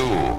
two,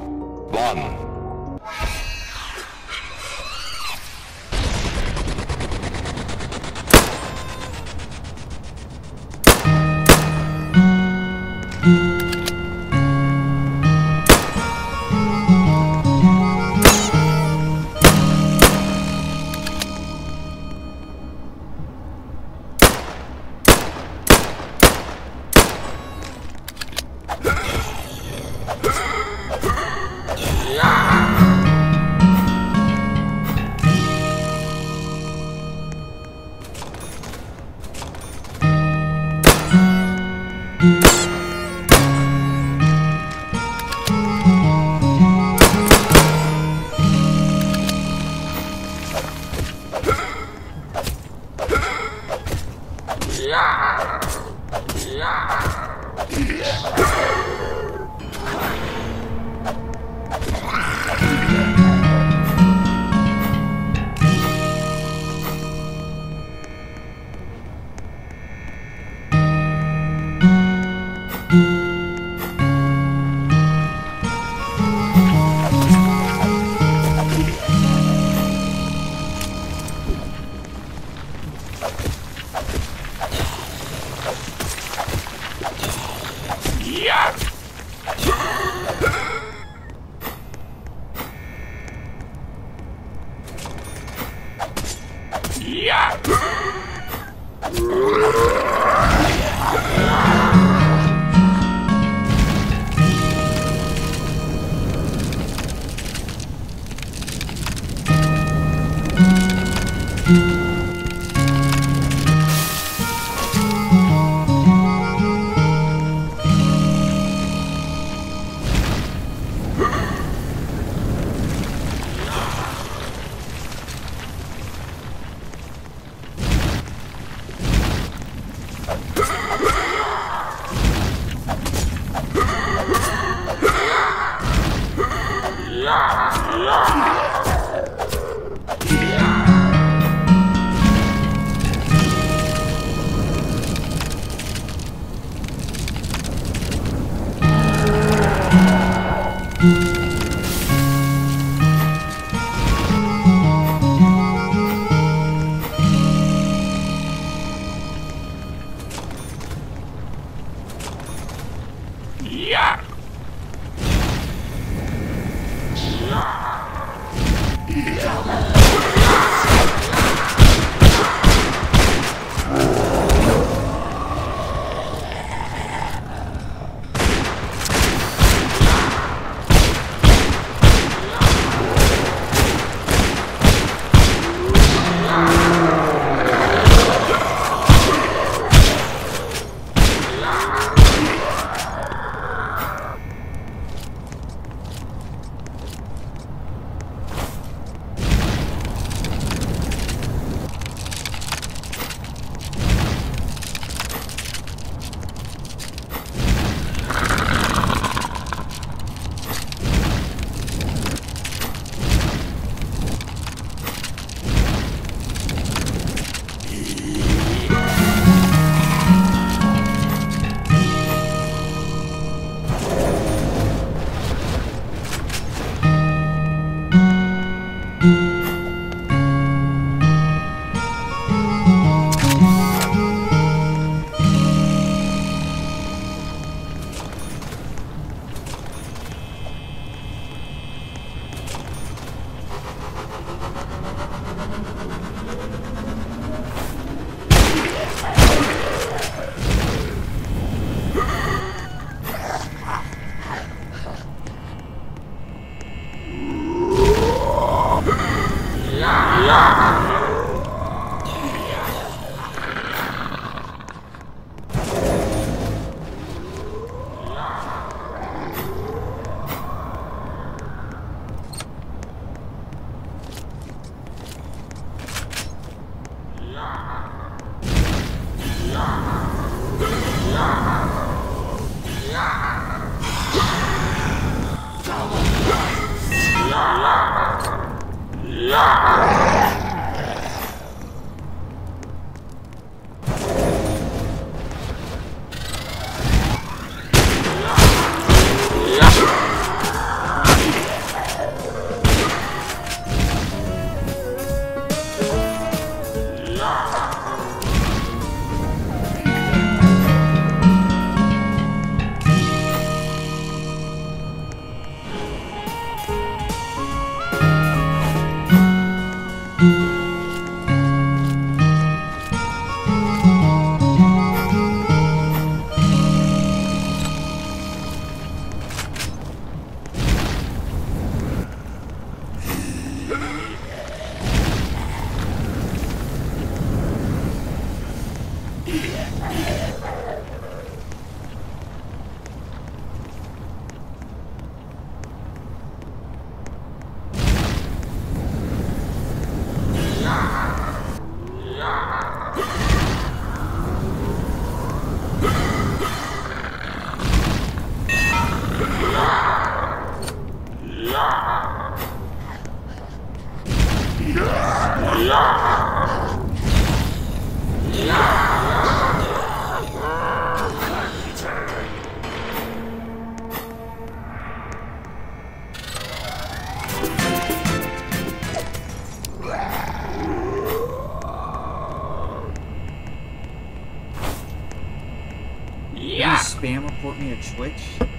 switch.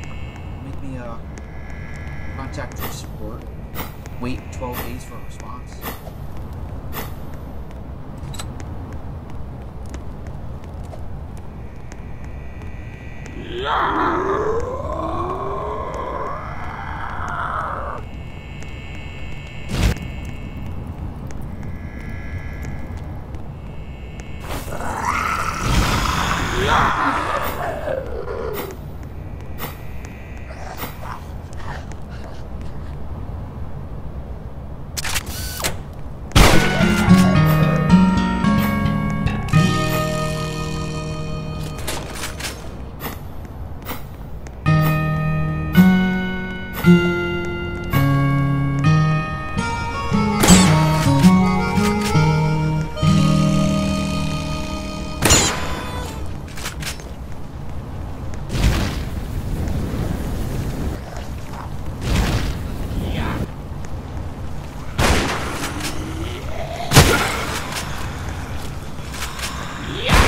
Yeah!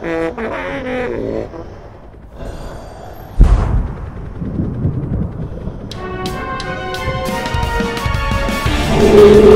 Thank you.